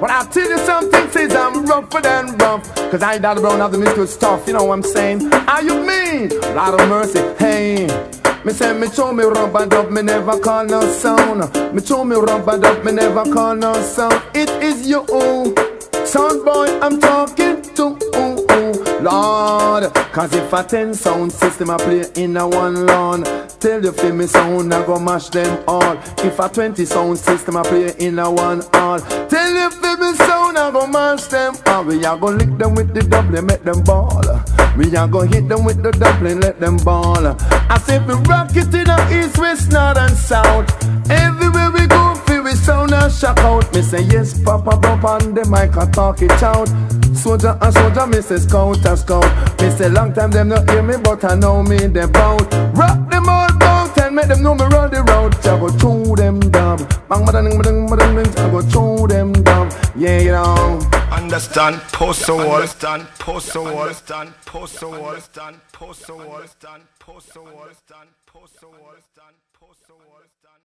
But I'll tell you something, says I'm rougher than rough. Cause I ain't Daddy Brown have the good stuff, you know what I'm saying? How you mean? Lot of mercy, hey. Me say me show me rub-a-dub, me never call no sound. Me show me rub-a-dub, me never call no sound. It is you, sound boy, I'm talking to. Lord, cause if a ten sound system I play in a one lawn, tell you feel me sound I go mash them all. If a twenty sound system I play in a one all, tell you feel me sound I go mash them all. We are gonna lick them with the double, make them ball. We are gonna hit them with the dumpling, let them ball. I say we rock it in the east, west, north and south. Everywhere we go, feel we sound and shock out. Me say yes, Papa, bump on the mic, I talk it out. Soldier and soldier, me say scout and scout. Me say long time them not hear me, but I know me them bout. Rock them all bout and make them know me run the road. I go through them down. Bang, bang, bang, bang, bang, bang. I go through them down. Yeah, you know. Understand, post the wall, understand, post the wall, understand, post the wall, understand, post the wall, understand, post the wall, understand, post the wall, understand, post the wall, understand.